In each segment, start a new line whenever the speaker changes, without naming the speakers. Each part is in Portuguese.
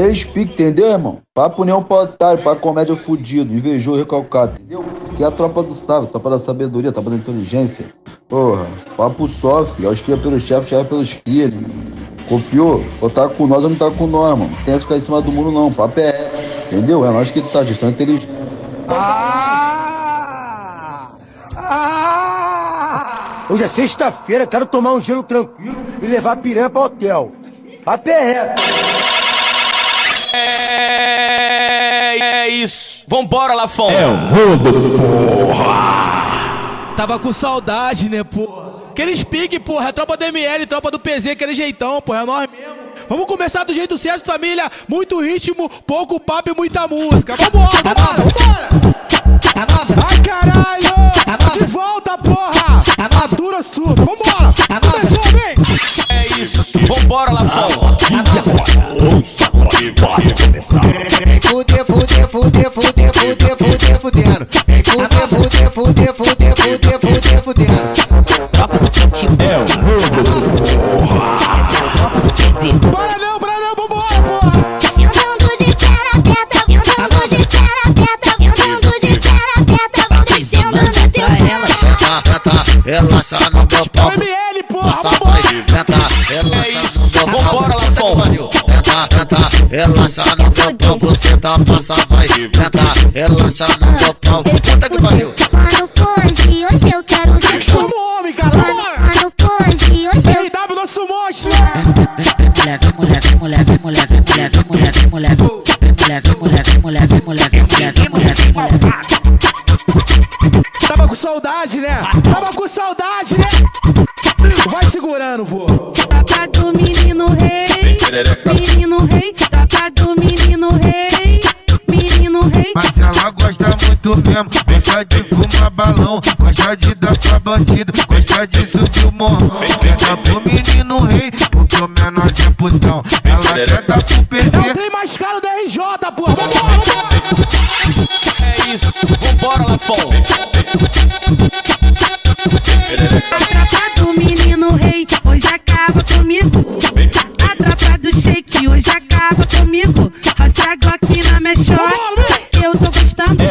Aqueles piques, entendeu, irmão? Papo neon pra otário, pra comédia fudido, invejoso, recalcado, entendeu? Que é a tropa do sábio, tropa da sabedoria, tropa da inteligência. Porra, papo sofre, aos que é pelo chefe, chefe pelos cria. Copiou? Ou tá com nós ou não tá com nós, mano. Não tem essa ficar em cima do muro, não. Papo é. Entendeu? É nós que tá, gestão inteligente.
Ah! Ah! Hoje é sexta-feira, quero tomar um gelo tranquilo e levar piranha pro hotel. Papo é reto.
É, é isso. Vambora, Lafon.
É o mundo, porra.
Tava com saudade, né, porra? Aqueles pique, porra, é tropa do ML, tropa do PZ, aquele jeitão, porra, é nós mesmo. Vamos começar do jeito certo, família. Muito ritmo, pouco papo e muita música. Vambora, vambora, vambora. Ai, caralho! De volta, porra! Dura surda, vambora! Começou, vem!
É isso. Vambora, Lafon.
Tapa do menino rei, menino rei, tapa do menino rei, menino rei.
Mas ela gosta muito mesmo, gosta de fumar balão, gosta de dar pra bandido, gosta de subir o morrão. Pega pro menino rei, porque o menor é putão. Ela quer dar pro
É o
PC,
trem mais caro da RJ, porra. Vambora, vambora.
É isso. Vambora, Lafon.
Comigo. Roça a Glock na minha short, eu tô gostando. E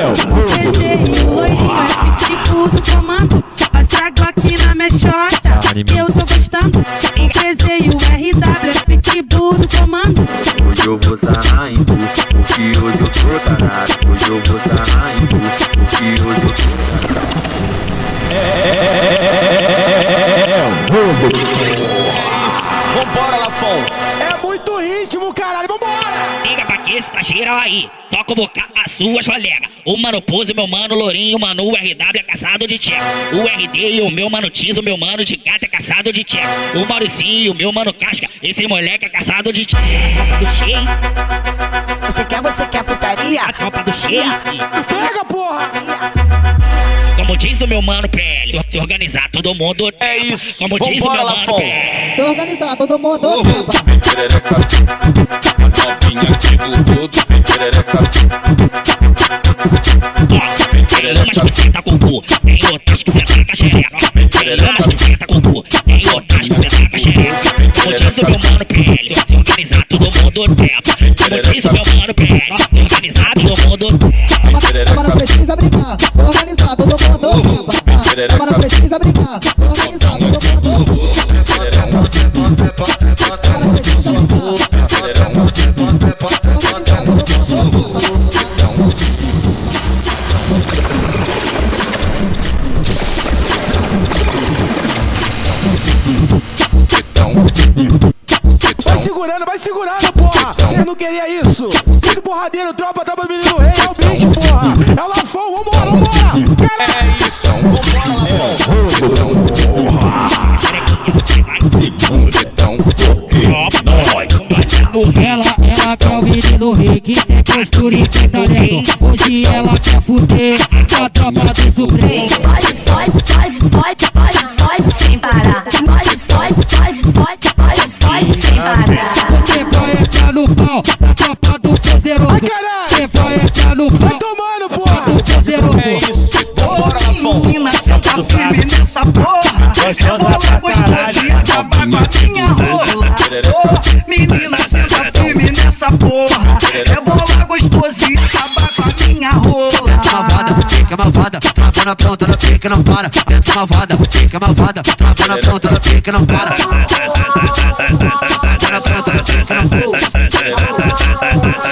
o loirinho é pitbull do comando. Roça a Glock na minha short, eu tô gostando. O CZ e o RW é pitbull do comando.
Hoje eu vou sarrar em tu, porque hoje eu tô tarado. Hoje eu vou sarrar em tu, porque hoje eu tô tarado.
É o mundo,
Vambora,
geral aí. Só convocar as suas colegas. O Mano Pose, meu mano Lourinho, o Manu, o RW é caçado de tcheco. O RD e o meu mano Tizo, meu mano de gato é caçado de tcheco. O Mauricinho, o meu mano Casca, esse moleque é caçado de tcheco.
Você quer, você quer putaria?
a tropa do cheio.
Pega, porra.
Como diz o meu mano PL, se organizar todo mundo.
É isso.
Como diz o meu mano. PL.
Se organizar, todo mundo trepa.
Perereca. As novinhas aqui do rodo. Perereca.
Tem umas que senta com o cu, tem outras que senta com a xereca. Tem umas que senta com o cu, tem outras que senta com a xereca. Como diz o meu mano PL, se organizar todo mundo. Como diz o meu mano PL, se organizar todo mundo trepa.
Mas não precisa brincar, se organizar, todo mundo trepa. Mas não precisa brincar, se organizar,
Porradeiro, tropa, tropa do menino rei. É o bicho, porra. É o Lafon, vambora, vambora. Caralho.
É isso. Vambora.
Ela, ela quer o menino rei que tem postura e tem talento. Hoje ela quer fuder a tropa do Supremo.
Pode, pode, pode, pode, pode, pode sem parar. Pode, pode, pode, pode, pode, pode sem parar.
Você vai entrar no pau da tropa do
É isso.
Menina, senta firme nessa porra. Rebola gostosa e acaba com a minha rola. Menina, senta firme nessa
porra. É bola gostoso e acabar com a minha rola.
Malvada, fica malvada, trava na ponta da pica e não para. Tenta malvada, fica malvada, trava na ponta da pica e não para. Trava na ponta da pica e não
Família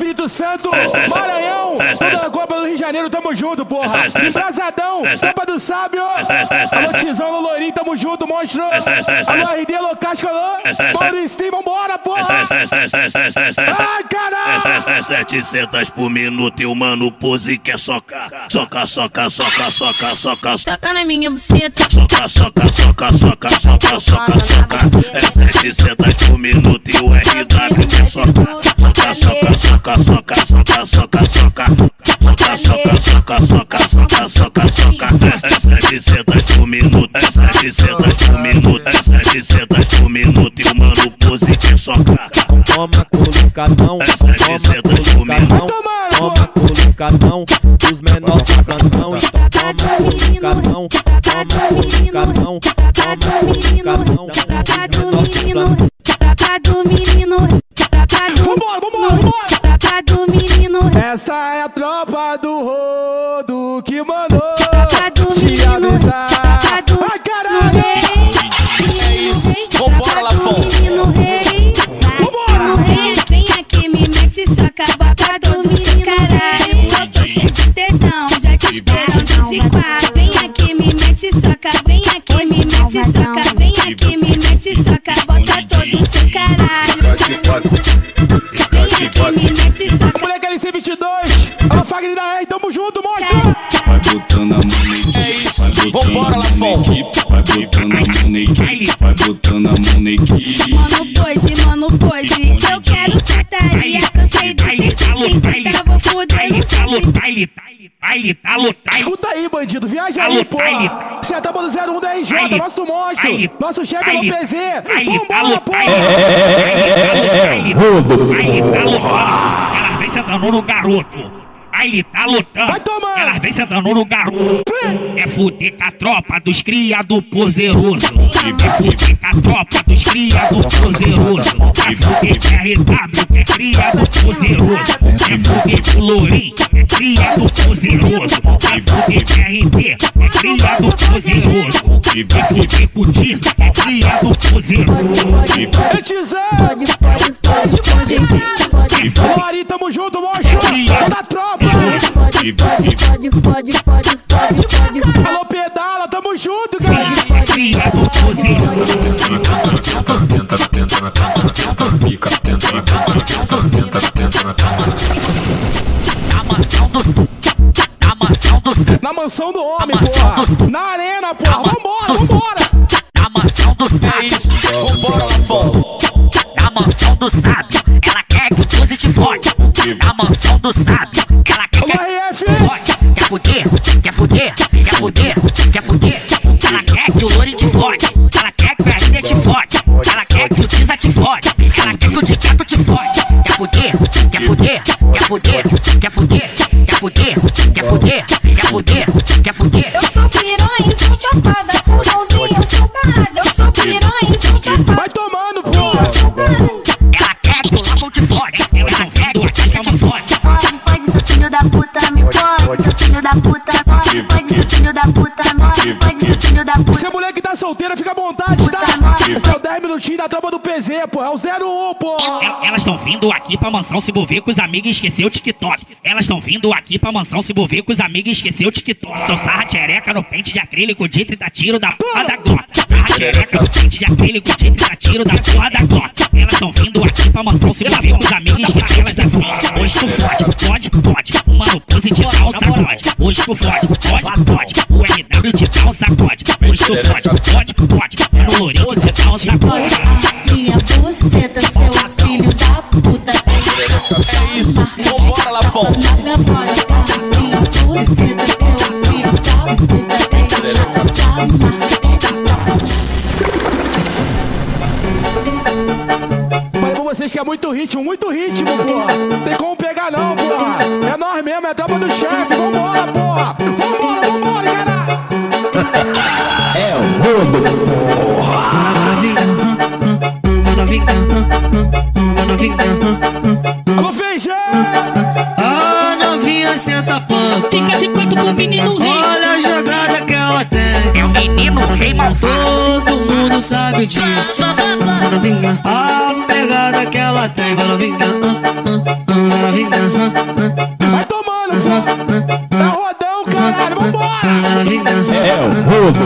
Espírito Santo, Maranhão, toda a Copa do Rio de Janeiro, tamo junto, porra. Embrasadão, Copa do Sábio, alô Tizão no Lourinho, tamo junto, monstro. Alô RD, alô Casca, alô, bora em cima, vambora, porra. Ai, caralho.
700 por minuto e o mano pose quer socar. Soca, soca, soca, soca, soca,
Toca na minha buceta.
soca, soca, soca, soca, soca, soca, soca. É 700 por minuto e o RW quer socar. Soca, soca, soca, soca, soca, soca, soca. Soca, soca, soca, soca, soca, soca, soca. É 700 por minuto, é 700 por minuto, é 700 por minuto e o mano pose quer socar.
Toma colocadão, toma colocadão, toma colocadão, os menores do cantão, então toma colocadão, toma colocadão, toma colocadão,
Trapa do menino, trapa do menino, do menino,
Essa é a tropa do rodo que mandou
trapa do menino, trapa do
Ai, caralho.
Vambora, Lafon. Rei, vem aqui, me mete soca, bota do menino, caralho. Eu tô cheio de tesão, já te esperando de quatro. Vem aqui, me mete soca, vem aqui, me mete soca, vem aqui, me mete soca, bota todo o seu caralho. Vem aqui, me mete soca.
Moleque LC22, alô Fagner da R, tamo junto, monstro.
Vai botando a mão na equipe, vai botando a mão na equipe, vai botando a mão na equipe, vai botando a mão na equipe.
Mano pose, mano pose, eu quero putaria, cansei de ser assim, então vou fuder no
baile, baile, tá lotado.
Escuta aí, bandido, viaja aí, é tampa do 01 da RJ, nosso monstro, nosso chefe é o
baile,
PZ.
tá
Vambora, porra.
Baile, tá vem sentando no garoto. Baile tá lotando. Elas vem sentando no garoto. É fuder com a tropa dos criados poderoso. É fuder com a tropa dos criados poderoso. É fuder com RW que é criado poderoso. É fuder com Lourinho é criado poderoso. É fuder com RT é criado poderoso. É fuder com que é criado poderoso.
Etizão.
Pode, pode, pode, pode, pode.
Lori, tamo junto, monstro.
Pode, pode, pode, pode, pode, pode, pode.
Alô, pedala, tamo junto, galera.
Criado poderoso.
Tenta, tenta na cama, senta na pica, tenta na cama, senta, tenta, tenta na cama.
Na mansão do Na mansão do
Na mansão do homem,
Na mansão
porra.
do-
Na arena, porra. Vambora, vambora.
Na mansão do sábio. Vambora, Lafon. Na mansão do sábio. Ela quer que o Tuzi te fode. Na mansão do sábio. Ela quer que fode. Quer fuder, quer fuder, quer fuder, quer fuder. Ela quer que o Lori te fode. Ela quer que o RD te fode. Ela quer que o Tiza te fode. Ela quer que o Diqueto te fode. Quer fuder, quer fuder, quer fuder, quer fuder, quer fuder, quer fuder, quer fuder, quer fuder.
Eu sou piranha, sou safada, com mãozinha eu sou parada. Eu sou piranha, sou safada.
Tropa do PZ, porra. É o 01, porra.
El- Elas estão vindo aqui pra mansão se envolver com os amigos e esquecer o TikTok. Elas estão vindo aqui pra mansão se envolver com os amigos e esquecer o TikTok. Tô sarra tchereca no pente de acrílico de 30 tiro da porra da. Tchereca no pente de acrílico de 30 tiro da porra da glota. Elas estão vindo aqui pra mansão se envolver com os amigos e esquecer elas assim. Hoje tu fode, pode, pode. Mano, pose de calça, pode. Hoje tu fode, pode, pode. O RW de calça, pode. Hoje tu fode, pode. É no lourinho de calça, pode.
Minha buceta, seu filho da puta. É isso,
vambora, Lafon.
Minha buceta,
é muito ritmo, muito ritmo, porra. Tem como pegar não, porra. É nós mesmo, é a tropa do chefe. Vambora, porra. Vambora, vambora, caralho.
É o mundo, porra.
Alô, feijão! Ah, novinha, senta fã. Fica de quatro pro menino rei.
Olha a jogada que ela tem. É o menino rei mal. Todo mundo sabe disso. A pegada que ah, ah, Vai novinha. ah, ah,
Vai tomando, pô. Tá rodão, caralho. Vambora.
É o roubo.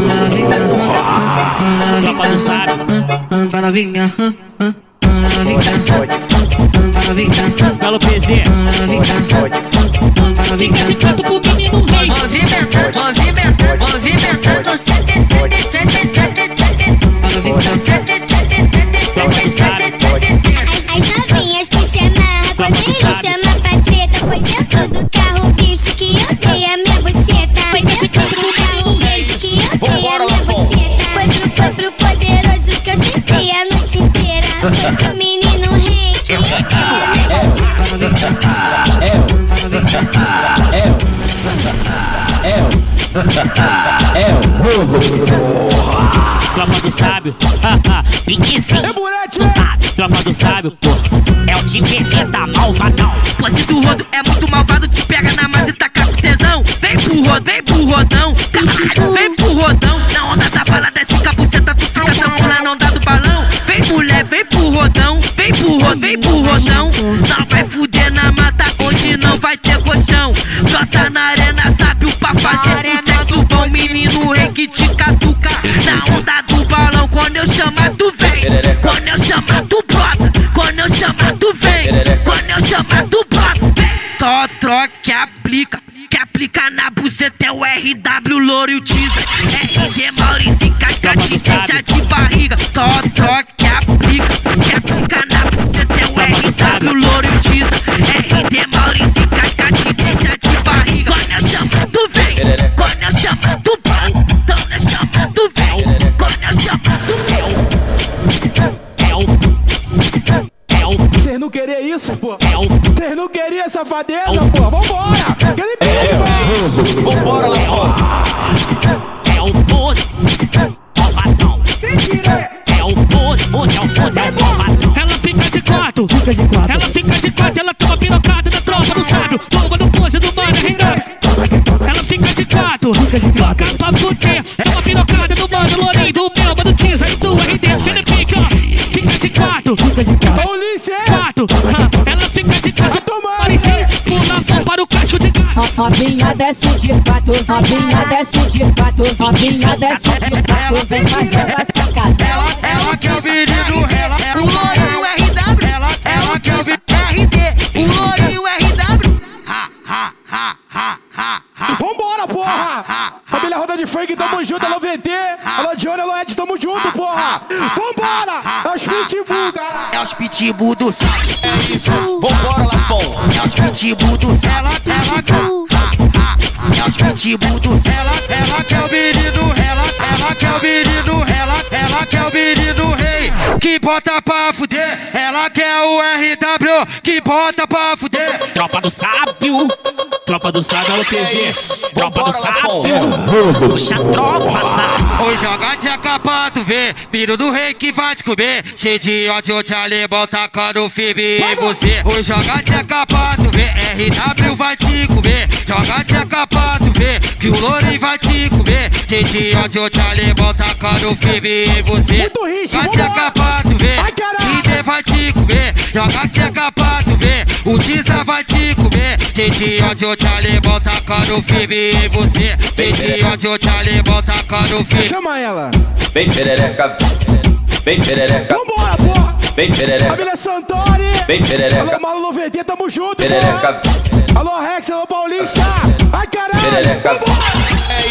Tropa do sábio.
Vai novinha. ah, ah, ah, Vai novinha. Novinha.
Pelo PZ.
Vai novinha.
É o roubo.
Tropa do sábio.
É.
Do sábio. Tropa do sábio, pô. É o time veneta malvadão.
Pose do rodo é muito malvado, te pega na mata e taca com tesão. Vem pro rodão, vem pro rodão, caralho, vem pro rodão. Na onda da balada, esse capuceta, tu fica tampando na onda do balão. Vem mulher, vem pro rodão, vem pro rodão, vem pro rodão. Não vai fuder na mata, hoje não vai ter colchão. Brota na arena, sabe o pra Menino rei que te catuca na onda do balão. Quando eu chamar, tu vem. Quando eu chamar, tu brota. Quando eu chamar, tu vem. Quando eu chamar, tu brota. Vem. Só troca e aplica. Que aplica na buceta é o RW Louro e o Teaser. RD Maurício Cascade, deixa de barriga. Só troca e aplica. Que aplica na buceta é o RW Louro e o Teaser. Maurício Cascade, deixa de barriga. Quando eu chamar, tu vem. Quando eu chamar, tu tu vem. Chamar, tu vem.
É o. É o.
Vocês não queriam isso, pô? Vocês não queriam safadeza, pô? Vambora! Aquele pique, velho!
Vambora lá fora. É o pose. Malvadão. É o pose, pose, é o pose, é o malvadão.
Ela fica de quatro, fica de quatro. Ela fica de quatro, ela toma pirocada da tropa do sábio. Toma no pose do mano Renan. Ela fica de quatro, toca pra fuder. Quatro, ah, ela fica de quatro. Maurício, pula vão para o casco de gato.
Novinha desce de quatro, novinha desce de quatro, novinha desce de quatro, vem fazendo a sacada.
Ela quer o menino, ela é o Lourinho RW. Ela, ela quer o RD, o Lourinho RW. Ha, ha, ha, ha, ha, ha.
Vambora, porra! Família Roda de Funk, tamo junto, alô VT, alô Johnny, alô Ed, tamo junto, porra! Pitbull
do céu.
Vambora lá fora.
É os pitbull do céu. Ela, ela quer. É os pitbull do céu. Ela, ela quer o menino, ela, ela quer o menino, ela, ela quer o menino rei. Que bota pra fuder. Ela quer o RW. Que bota pra fuder.
Tropa do sábio. Tropa do sábio, é o PZ. Tropa do sábio. Puxa tropa, sábio.
Oi, joga de capa, tu vê. Piro do rei que vai te comer. Cheio de ódio, te alemão tacando fibe em você. Oi, joga de capa, tu vê. RW vai te comer. Joga de capa, tu vê. Que o Lourinho vai te comer. Cheio de ódio, te alemão tacando fibe em você. Joga de capa, tu vê. Vai te comer. Joga de capa, tu vê. O Tisa vai te comer. Cheio de ódio, te alemão tacando fibe em você. Cheio de ódio, te alemão tacando fibe.
Chama ela!
Vem perereca, vem perereca,
Vambora, porra!
vem perereca,
Família Santori!
vem perereca,
Alô, Malu no VT, tamo junto,
perereca,
porra! Alô, Rex, alô, Paulista! Ai, caralho!
perereca,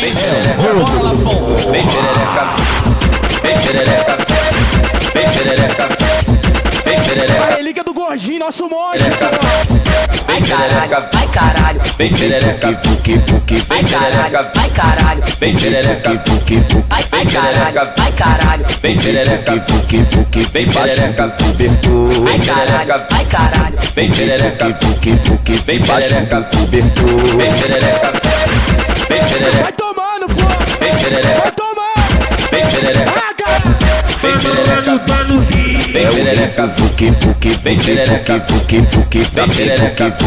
vem perereca,
Vambora lá fora.
vem perereca, vem perereca, vem perereca,
do gordinho, nosso monge,
perereca,
porra!
vem perereca,
Ai caralho,
vem perereca,
ai caralho, ai caralho,
vem perereca,
ai, ai caralho, ai caralho,
vem perereca, vem perereca,
ai caralho, ai caralho.
vem perereca, vem perereca, vem perereca, vem perereca,
Vai tomando, porra!
vem perereca,
Vai tomando!
vem perereca, Vem perereca, vem perereca, vem perereca, vem perereca, vem perereca,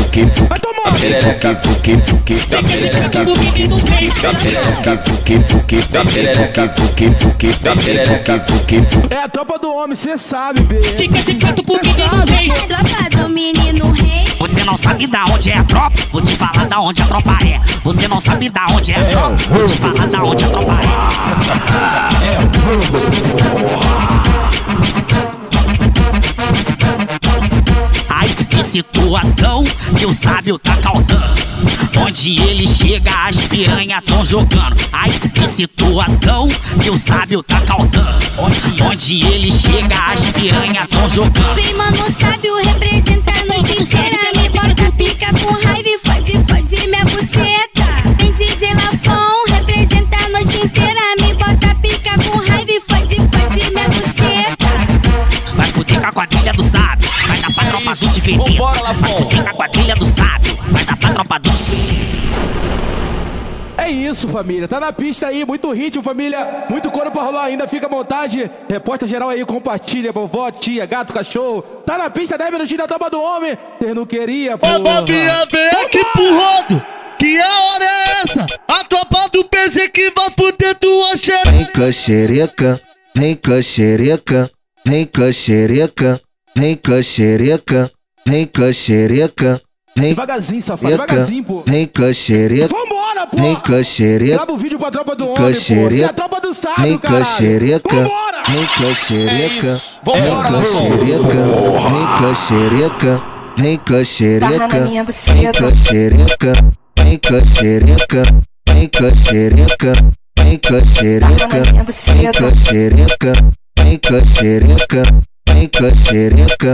Vai tomando!
Perereca, fuque, fuque, da perereca, fuque, fuque, da perereca, fuque, fuque, da perereca, fuque, fuque, da perereca, fuque, fuque.
É a tropa do homem, cê sabe, bê.
Fica de canto pro menino rei.
Tropa do menino rei.
Você não sabe da onde é a tropa, vou te falar da onde a tropa é. Você não sabe da onde é a tropa, vou te falar da onde a tropa é. Ai, que situação que o sábio tá causando. Onde ele chega, as piranha tão jogando. Ai, que situação que o sábio tá causando. Onde, onde ele chega, as piranha tão jogando.
Vem, mano, sábio representa a noite inteira. Me bota pica com raiva e fode, fode minha buceta. Vem, DJ Lafon, representa a noite inteira. Me bota pica com raiva e fode, fode minha buceta.
Vai fuder com a quadrilha do sábio. Tropa do diferente.
Vambora, Lafon.
Fuder com a quadrilha do sábio. Vai dar pra tropa do.
É isso, família. Tá na pista aí, muito ritmo, família. Muito couro pra rolar ainda. Fica à vontade. Repórter geral aí, compartilha, vovó, tia, gato, cachorro. Tá na pista, 10 minutinhos da tropa do homem. Cê não queria, pô.
Ô, Bobinha, vem aqui pro rodo. Que a hora é essa? A tropa do PZ que vai fuder tua xereca.
Vem com a xereca, vem com a xereca, vem com a xereca, vem com a xereca, vem com a xereca, vem
Devagarzinho, safado, devagarzinho, pô.
Vem com a xereca,
Vambora, pô.
vem com a xereca,
Grava o vídeo pra tropa do homem, pô. Cê é a tropa do sábio,
vem com a xereca,
Vambora.
vem com a xereca, vem com a xereca, vem com a xereca, vem com a xereca, vem com a xereca, vem com a xereca, vem com a xereca, vem com a xereca, vem com a xereca, vem com a xereca, vem com a xereca.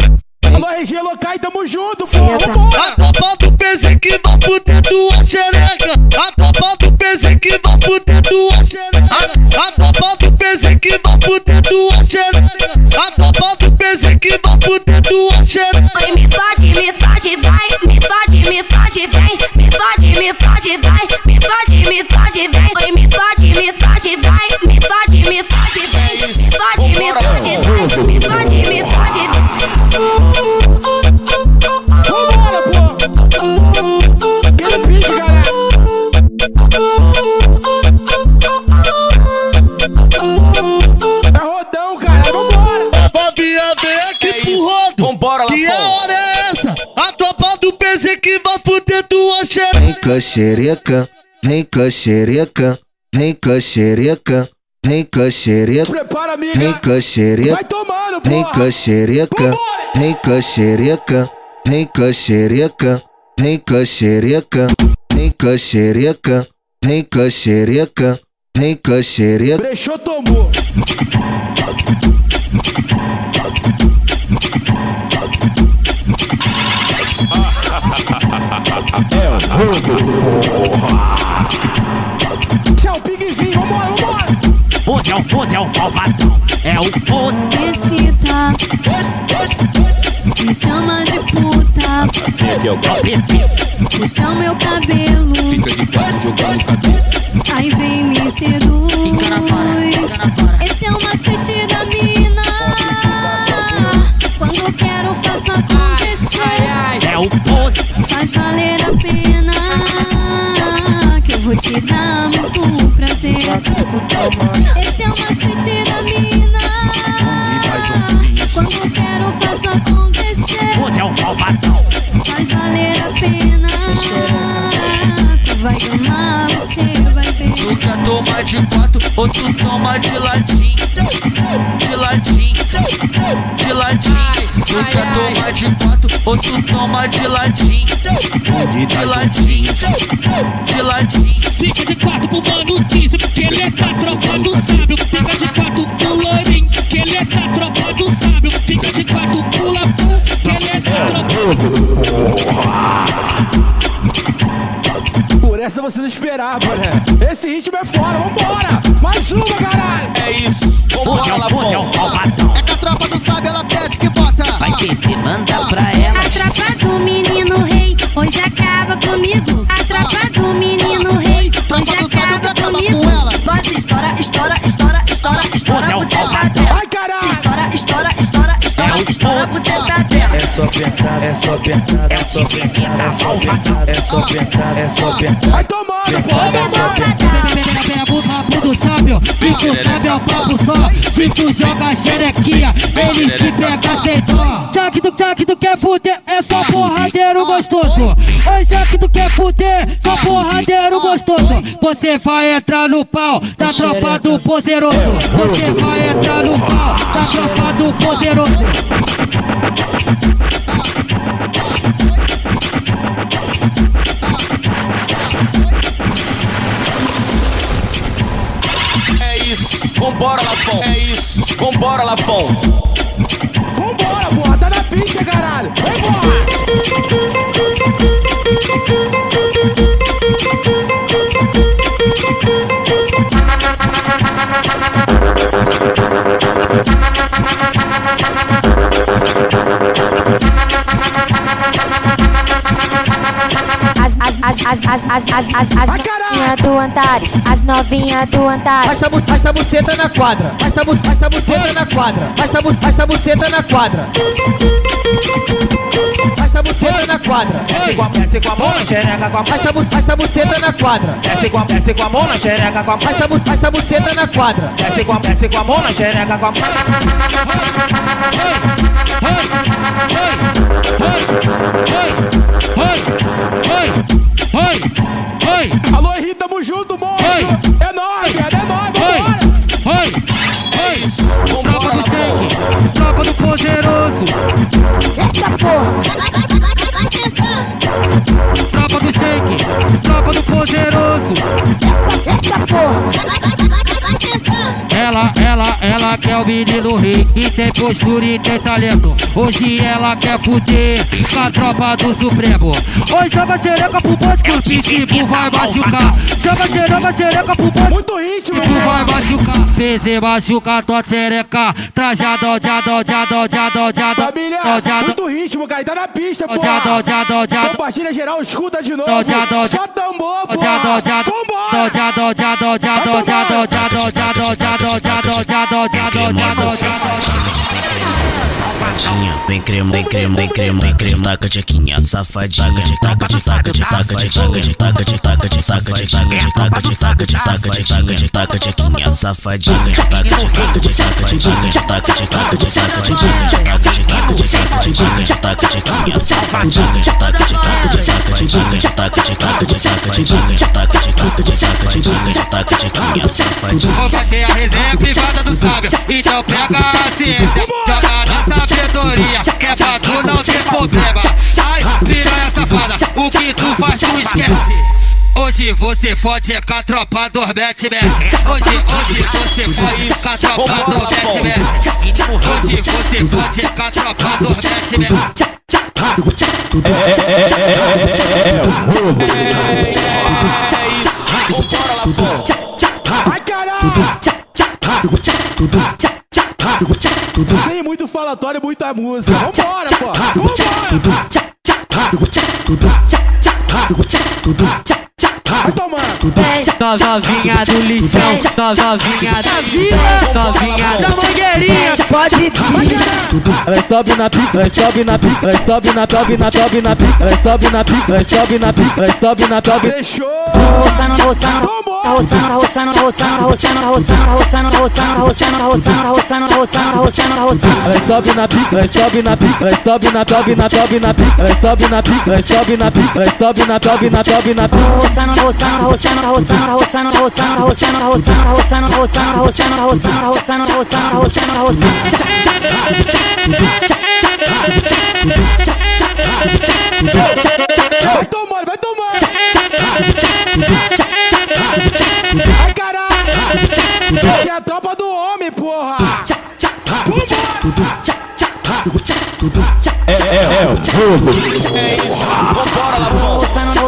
Alô, RG Locai, tamo junto. Vambora.
A tropa do PZ que vai fuder tua xereca. A tropa do PZ que vai fuder tua xereca. A, a tropa do PZ que vai fuder tua xereca. A tropa do PZ que vai fuder tua xereca.
Oi, me fode, me fode, vai. Me fode, me fode,
xereca.
Vem com a xereca, vem com a xereca, vem com a xereca, vem com a xereca,
Prepara, amiga.
vem com a xereca,
Vai tomando, pô.
vem com a xereca, vem com a xereca, vem com a xereca, vem com a xereca, vem com a xereca, vem com a xereca, vem com a xereca.
Brechou, tomou. Esse é o pigzinho, vambora, vambora.
Pose é o pose, é o malvadão. É o pose.
Excita, me chama de puta, puxa o meu cabelo, aí vem me seduz. Esse é o macete da mina, faço acontecer.
É o pose.
Faz valer a pena Que eu vou te dar muito prazer Esse é o macete da mina Quando quero faço acontecer
Pose é o malvadão.
Faz valer a pena Tu vai amar, você vai ver
Tu quer tomar de quatro, outro toma de ladinho. De ladinho, de ladinho. Tu quer tomar de quatro, outro toma de ladinho. De ladinho, de ladinho.
Fica de quatro pro mano Tício, que ele é da tropa do sábio. Fica de quatro pro Lourinho, que ele é da tropa do sábio. Fica de quatro pro Lafon, que ele tropa
Por essa você não esperava, né? Esse ritmo é fora, vambora. Mais uma, caralho.
É isso. É o pose, é.
É que a tropa do sábio, ela pede que bota.
Vai se manda pra ela.
A tropa do menino rei hoje acaba comigo. A tropa do menino rei hoje acaba comigo.
Nós estoura, estoura, estoura,
buceta dela.
É só apertar, é só apertar, é só apertar, é só apertar, é só apertar, é só.
Vai tomando, pô, vai tomando.
Pega o papo do sábio, que tu sabe é o papo só. Se tu joga xerequinha, ele te pega sem dó. Já que tu, já que tu quer fuder, é só porradeiro gostoso. Oi, já que tu quer fuder, só porradeiro gostoso. Você vai entrar no pau da tropa do poderoso. Você vai entrar no pau da tropa do poderoso.
Vambora, Lafon. É isso, vambora, Lafon.
Vambora, porra, tá na pista, caralho. Vambora.
as, as, as, as, as, as, as, as novinhas do Antares, as novinhas do Antares.
Baixa, baixa a buceta na quadra, baixa, baixa a buceta na quadra, baixa, baixa a buceta na quadra. faz a buceta na quadra. Desce com a, desce com a mão na xereca com a baixa, faz a buceta na quadra. Desce com a, desce com a mão na xereca com a baixa, faz a buceta na quadra. Desce com a, desce com a mão na xereca com a Hey, hey, hey, hey, hey.
Alô, Henrique, tamo junto, monstro. É nóis, viado, é nóis, vambora.
Tropa do shake, tropa do poderoso.
Eita porra.
Tropa do shake, tropa do poderoso.
Eita porra.
Ela, ela, ela quer o menino rei E tem postura e tem talento Hoje ela quer fuder Com a tropa do Supremo Oi, joga xereca pro bonde Que o princípio vai machucar Joga xereca, xereca pro bonde
Muito ritmo,
Tu vai machucar PZ machuca tua xereca Trajado, odiado, odiado, odiado, odiado
Família, muito ritmo, cara. Tá na pista, pô.
Odiado, odiado, odiado
Compartilha geral, escuta de novo. Só tambor, pô.
Odiado, odiado, 加到加到加到加到加到加
Safadinha, vem crema, vem crema, vem crema, vem crema, taca tchequinha, safadinha, taca de taca de taca de taca de taca de taca de taca de taca de taca de taca de taca de taca de taca tchequinha, safadinha, taca de taca de taca de taca de taca de taca de taca de taca de taca de taca de taca de taca tchequinha, safadinha, taca de taca de taca de taca de taca de taca de taca de taca de taca de taca de taca de taca de taca tchequinha, safadinha.
Bater a resenha privada do sábio Então pega a ciência Joga na sabedoria é pra tu não ter problema Ai, piranha safada O que tu faz tu esquece Hoje você fode com a tropa do Bet Bet Hoje, hoje você fode com a tropa do Bet Bet Hoje você fode com a tropa do Bet Bet
É isso, vambora, Lafon.
Ai, caralho. Sem muito falatório, muita música. Vambora, pô. Vambora.
Novinha do lixão, novinha da vida, novinha da mangueirinha, pode vir.
Ela sobe na pica, ela sobe na pica, ela sobe na sobe na sobe na pica, ela sobe na pica, ela sobe na pica, ela sobe na sobe.
Fechou.
Roçando, roçando, roçando, roçando, roçando, roçando, roçando, roçando, roçando, roçando, roçando, roçando, roçando, roçando, roçando.
Ela sobe na pica, ela sobe na pica, ela sobe na sobe na sobe na pica, ela sobe na pica, ela sobe na pica, ela sobe na sobe na sobe na pica.
Roçando, roçando, roçando, roçando, roçando, roçando, roçando, roçando, roçando, roçando, roçando, roçando, roçando, roçando, roçando,
Vai tomando, vai tomando. Ai, caralho. Isso é a tropa do homem, porra.
É, é, é o fogo.
É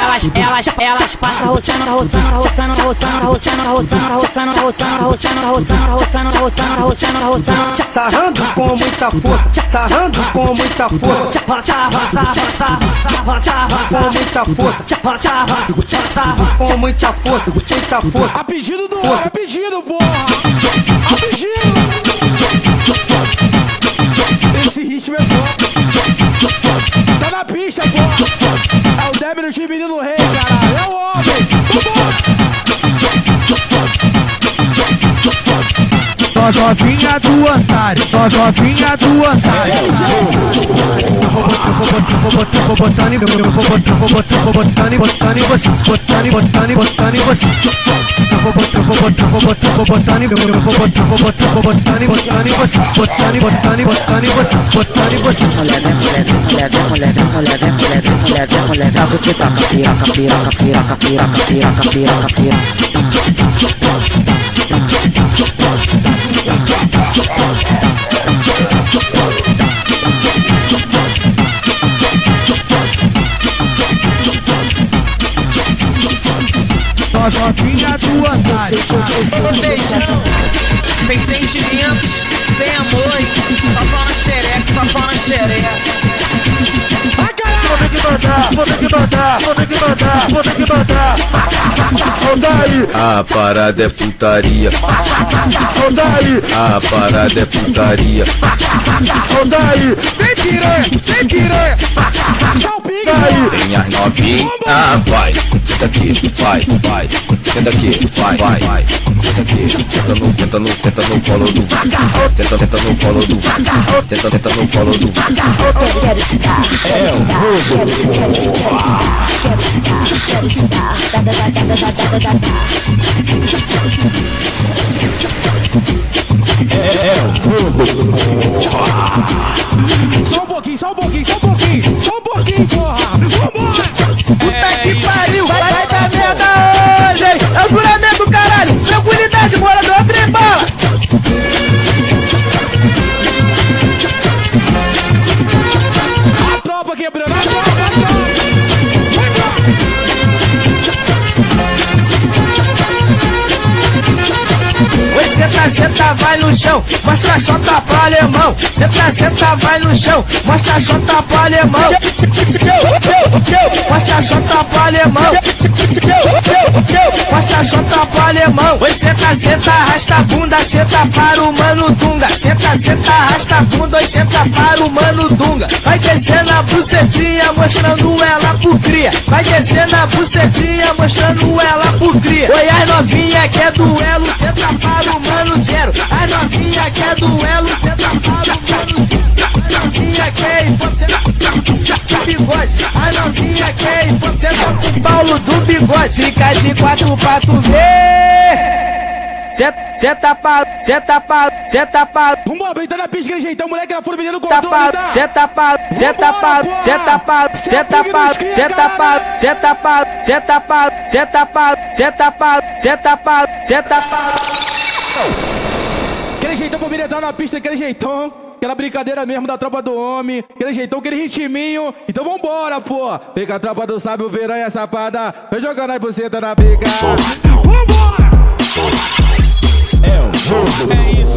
elas, elas, elas passam roçando, roçando, roçando, roçando, roçando, roçando, roçando, roçando, roçando, roçando, roçando, roçando, roçando, roçando.
Sarrando com muita força, sarrando com muita força.
Roça, roça, roça, roça, roça,
Com muita força,
roça, roça, roça.
com muita força, muita força.
A pedido do a pedido, porra! A pedido!
Só novinha do otário, só novinha do otário. Vou botando, vou botando, vou botando, botando, vou botando, em você, botando, botando, botando em você. Vou botando, vou botando, vou botando, vou botando, vou botando, vou botando, vou botando, botando em você, botando, botando, botando em você, botando em você.
Mulher, vem, mulher, vem, mulher, vem, mulher, vem, mulher, vem, mulher, vem, mulher, vem, mulher, dá que taca, piroca, piroca, piroca, piroca, piroca, piroca, piroca.
Novinha do otário.
Beijão, sem sentimentos, sem amor, só na xereca, só na xereca.
Que que mandar, vou que mandar, vou que mandar.
A parada é putaria,
roda aí,
a parada é putaria.
roda aí. Vem piranha, vem piranha.
Tem as novinhas, vai. Senta aqui, vai, vai. Senta aqui, vai, vai. Senta aqui, senta no, senta no, senta no colo do. Senta, senta no colo do. Senta, senta no colo do.
Te dar, quero te dar, quero te, quero te, quero te dar, quero te dar,
um pouquinho, só um pouquinho, só um pouquinho, só um pouquinho, porra!
Chão, mostra a chota pro alemão. Senta, senta, vai no chão, mostra a chota pro alemão. Mostra a chota pro alemão. Mostra a chota pro alemão. Oi, senta, senta, arrasta a bunda, senta para o mano Dunga. Senta, senta, arrasta a bunda, oi, senta para o mano Dunga. Vai descendo a bucetinha, mostrando ela pro cria. Vai descendo a bucetinha, mostrando ela pro cria. Oi, as novinha é duelo, senta para o mano zero. As novinha que é duelo, senta para o mano zero. As novinha que é senta pro bigode. As novinha que é hip hop, senta pro Paulo do bigode. Fica de quatro pra tu ver. Senta, senta pra, senta pra, senta pra.
Vambora, vem tá na pista, aquele jeitão, moleque lá fora vendendo
Senta
controle,
pra,
tá?
senta pra, senta pra, senta pra, senta pra, senta pra, senta pra, senta pra, senta pra, senta pra, senta pra, senta pra.
Aquele jeitão pra me entrar na pista, aquele jeitão. Aquela brincadeira mesmo da tropa do homem. Aquele jeitão, aquele ritminho. Então vambora, pô. Vem com a tropa do sábio, verão e a sapada. Vem jogando as bucetas na pica. Vambora!
É isso.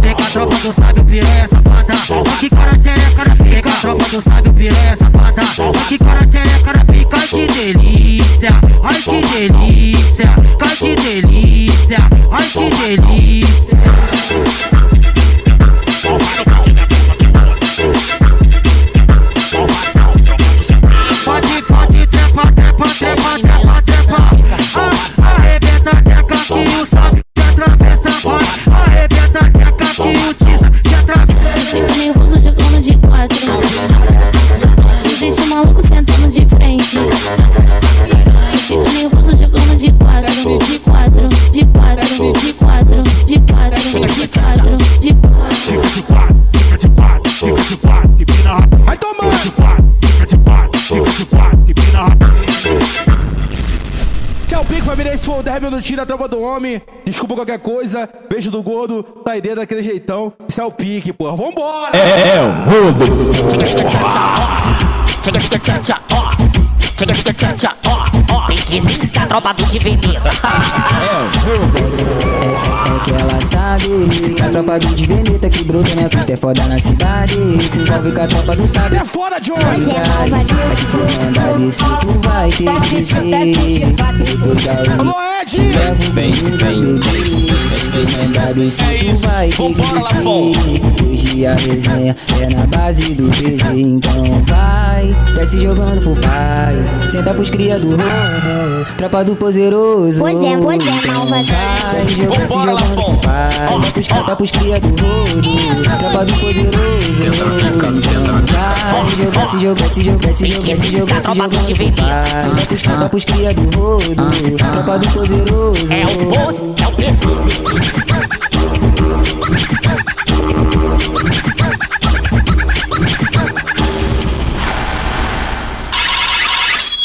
Pega a tropa do sábio, piranha safada. Que cara xereca na pica. Tropa do sábio, piranha safada. Que cara xereca na pica. Ai que delícia, ai que delícia, ai que delícia, ai que delícia. gordo, tira a
tropa do homem. Desculpa qualquer coisa. Beijo do gordo, tá aí dentro daquele jeitão. Isso é o pique, porra. Vambora!
É, é, é o rodo. Tem tropa do de. É o rodo.
É, é, é sabe a tropa do de Veneta que bruta minha custa é foda na cidade. Se envolve com a tropa do sabe. É
foda, John.
É que se mandar desse, tu vai ter que descer.
Alô, Ed!
Vem, vem, É se vai ter que descer. Hoje a resenha é na base do PZ. Então vai, desce jogando pro pai. Senta pros cria do roubo. Tropa do poderoso.
Pois é, pois é,
Então
malvadão.
vai, joga, se jogando pro pai. Senta pros, cria do roubo. Tropa do poderoso. Vai, se joga, se joga, se joga, se joga, se joga, se jogando pro pai. Senta pros, cria do roubo. Tropa do poderoso.
É o poço, é o PC.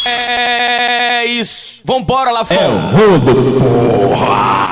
É isso. Vambora, Lafon.
É o rodo, porra.